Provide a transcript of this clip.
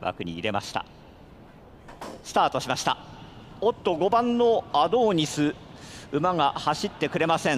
枠に入れました。スタートしました。おっと5番のアドーニス。馬が走ってくれません。